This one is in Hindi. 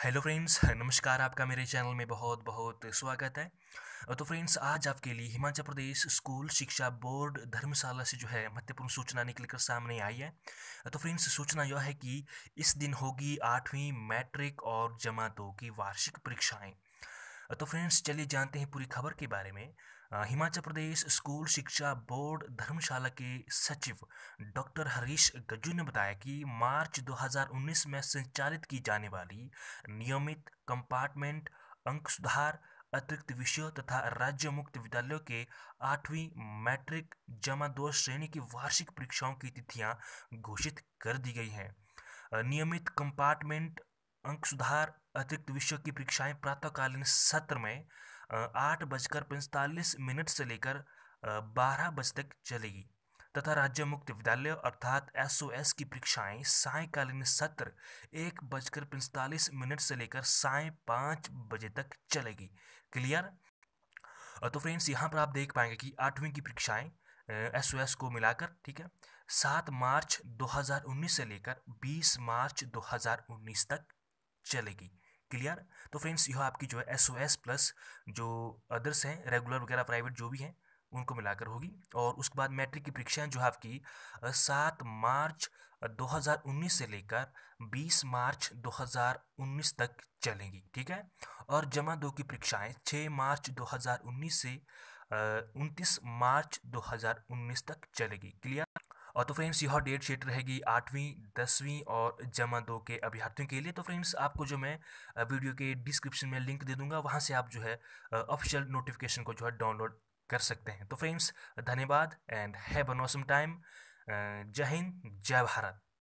हेलो फ्रेंड्स, नमस्कार आपका मेरे चैनल में बहुत बहुत स्वागत है। तो फ्रेंड्स, आज आपके लिए हिमाचल प्रदेश स्कूल शिक्षा बोर्ड धर्मशाला से जो है महत्वपूर्ण सूचना निकल कर सामने आई है। तो फ्रेंड्स, सूचना यह है कि इस दिन होगी आठवीं मैट्रिक और जमातों की वार्षिक परीक्षाएँ। तो फ्रेंड्स, चलिए जानते हैं पूरी खबर के बारे में। हिमाचल प्रदेश स्कूल शिक्षा बोर्ड धर्मशाला के सचिव डॉक्टर हरीश गज्जू ने बताया कि मार्च 2019 में संचालित की जाने वाली नियमित कंपार्टमेंट, अंक सुधार, अतिरिक्त विषयों तथा राज्य मुक्त विद्यालयों के आठवीं मैट्रिक जमा दो श्रेणी की वार्षिक परीक्षाओं की तिथियाँ घोषित कर दी गई हैं। नियमित कंपार्टमेंट, अंक सुधार, अतिरिक्त विषयों की परीक्षाएँ प्रातःकालीन सत्र में आठ बजकर पैंतालीस मिनट से लेकर बारह बजे तक चलेगी। तथा राज्य मुक्त विद्यालय अर्थात एस ओ एस की परीक्षाएँ सायकालीन सत्र एक बजकर पैंतालीस मिनट से लेकर साय पाँच बजे तक चलेगी। क्लियर? तो फ्रेंड्स, यहाँ पर आप देख पाएँगे कि आठवीं की परीक्षाएँ एसओएस को मिलाकर, ठीक है? सात मार्च 2019 से लेकर 20 मार्च 2019 तक चलेगी। क्लियर? तो फ्रेंड्स, यह आपकी जो है एस ओ एस प्लस जो अदर्स हैं रेगुलर वगैरह प्राइवेट जो भी हैं, उनको मिलाकर होगी। और उसके बाद मैट्रिक की परीक्षाएँ जो आपकी सात मार्च 2019 से लेकर 20 मार्च 2019 तक चलेंगी, ठीक है? और जमा दो की परीक्षाएँ 6 मार्च 2019 से उनतीस मार्च 2019 तक चलेगी, क्लियर? और तो फ्रेंड्स, यह डेट शीट रहेगी आठवीं, दसवीं और जमा दो के अभ्यर्थियों के लिए। तो फ्रेंड्स, आपको जो मैं वीडियो के डिस्क्रिप्शन में लिंक दे दूँगा, वहाँ से आप जो है ऑफिशियल नोटिफिकेशन को जो है डाउनलोड कर सकते हैं। तो फ्रेंड्स, धन्यवाद and have a awesome time जय हिंद, जय भारत।